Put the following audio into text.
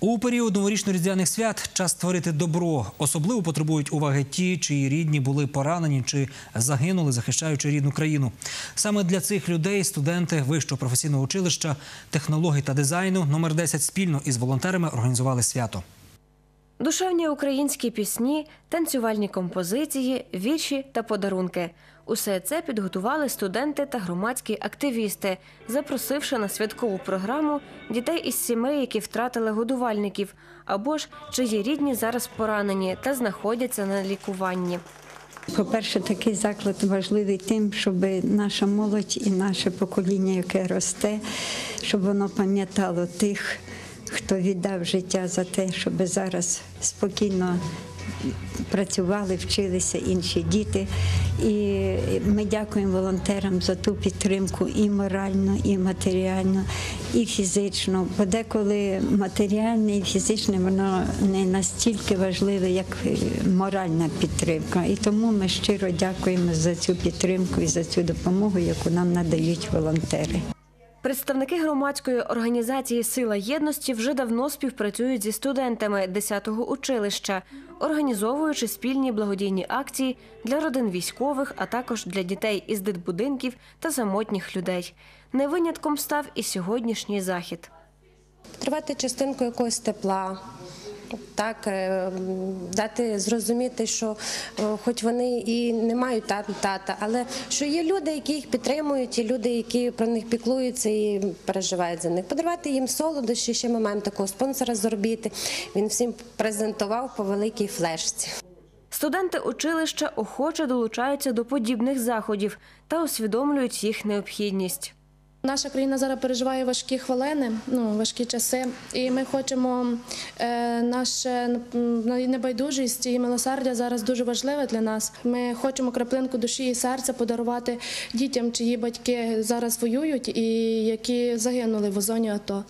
У період новорічно-різдвяних свят час створити добро. Особливо потребують уваги ті, чиї рідні були поранені чи загинули, захищаючи рідну країну. Саме для цих людей студенти вищого професійного училища технологій та дизайну номер 10 спільно із волонтерами організували свято. Душевні українські пісні, танцювальні композиції, вірші та подарунки. Усе це підготували студенти та громадські активісти, запросивши на святкову програму дітей із сімей, які втратили годувальників, або ж чиї рідні зараз поранені та знаходяться на лікуванні. По-перше, такий заклад важливий тим, щоб наша молодь і наше покоління, яке росте, щоб воно пам'ятало тих, хто віддав життя за те, щоб зараз спокійно працювали, вчилися інші діти. І ми дякуємо волонтерам за ту підтримку і моральну, і матеріальну, і фізичну. Бо деколи матеріальне і фізичне воно не настільки важливе, як моральна підтримка. І тому ми щиро дякуємо за цю підтримку і за цю допомогу, яку нам надають волонтери. Представники громадської організації Сила єдності вже давно співпрацюють зі студентами 10-го училища, організовуючи спільні благодійні акції для родин військових, а також для дітей із дитбудинків та самотніх людей. Не винятком став і сьогоднішній захід. Тривати частинку якогось тепла. Так, е, дати зрозуміти, що е, хоч вони і не мають тата, тата, але що є люди, які їх підтримують, і люди, які про них піклуються і переживають за них. Подарувати їм солодощі, ще момент такого спонсора зробити. Він всім презентував по великій флешці. Студенти училища охоче долучаються до подібних заходів та усвідомлюють їх необхідність. Наша країна зараз переживає важкі хвилини, ну важкі часи, і ми хочемо е, наша небайдужість і милосердя зараз дуже важливе для нас. Ми хочемо краплинку душі і серця подарувати дітям, чиї батьки зараз воюють і які загинули в озоні АТО.